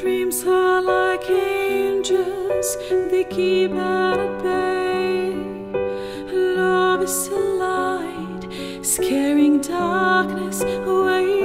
Dreams are like angels, they keep at bay. Love is a light, scaring darkness away.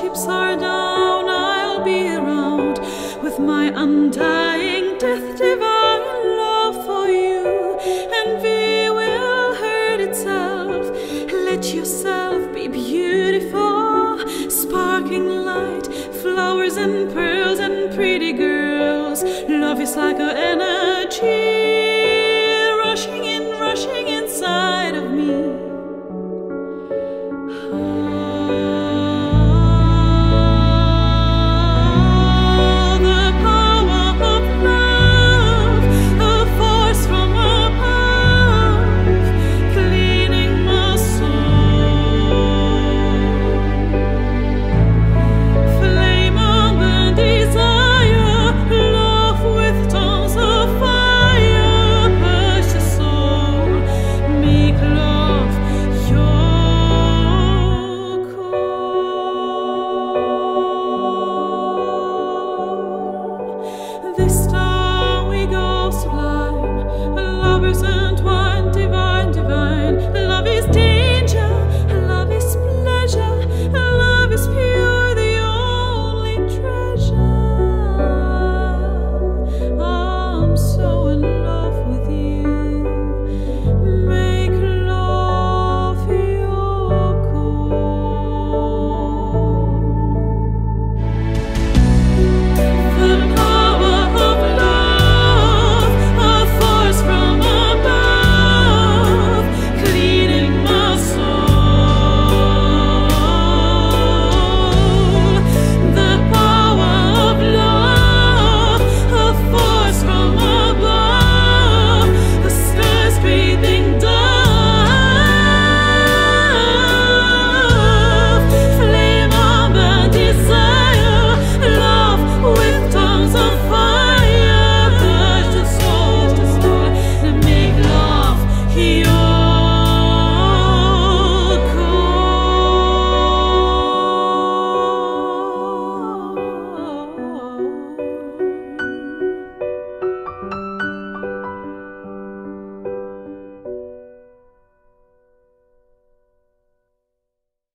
Chips are down, I'll be around with my undying death divine love for you, envy will hurt itself. Let yourself be beautiful, sparkling light, flowers and pearls and pretty girls. Love is like an energy rushing in, rushing inside of me.